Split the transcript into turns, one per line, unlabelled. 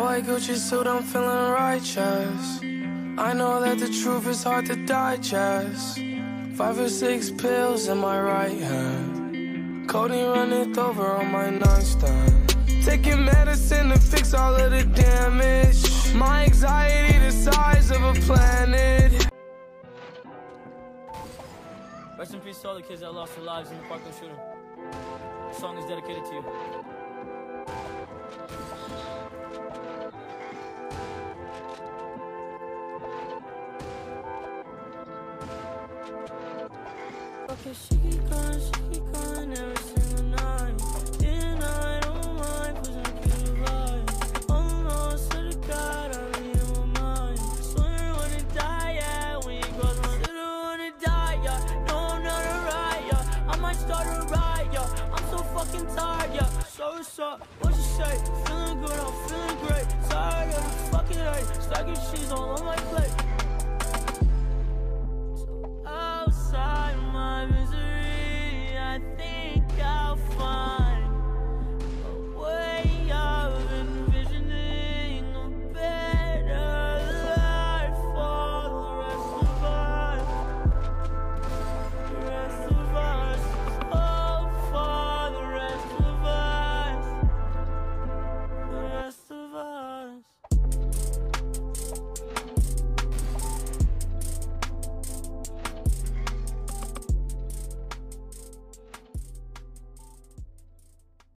white Gucci suit, I'm feeling righteous. I know that the truth is hard to digest. Five or six pills in my right hand. Codeine running over on my nightstand. Taking medicine to fix all of the damage. My anxiety the size of a planet.
Rest in peace to all the kids that lost their lives in the Parkland shooting. This song is dedicated to you.
Okay, she keep calling, she keep calling every single night. Didn't I don't mind pushing a kid alive. Almost to the God, I'm in my mind. Swear wanna die, yeah. When you cross my little wanna die, yeah. No, I'm not alright, yeah. I might start a riot, yeah. I'm so fucking tired, yeah. So what's up? What you say? Feeling good, I'm feeling great. Tired of the fucking hate. Stacking cheese all on my plate.